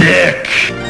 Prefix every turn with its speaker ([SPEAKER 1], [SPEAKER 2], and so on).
[SPEAKER 1] dick!